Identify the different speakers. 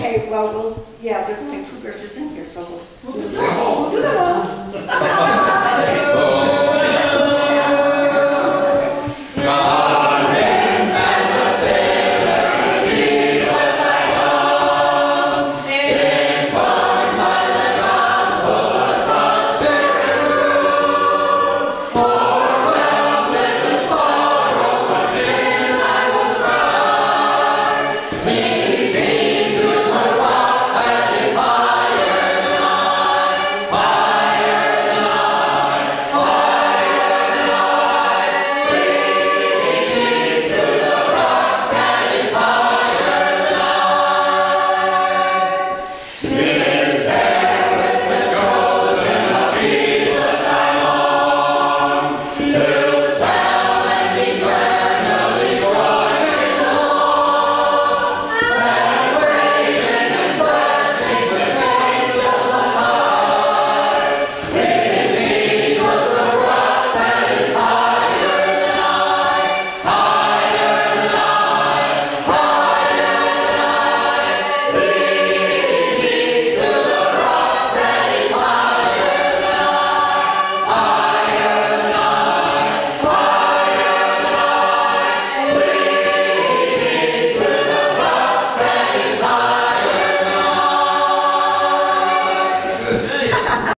Speaker 1: Okay, well, we'll, yeah, there's only two verses in here, so we'll.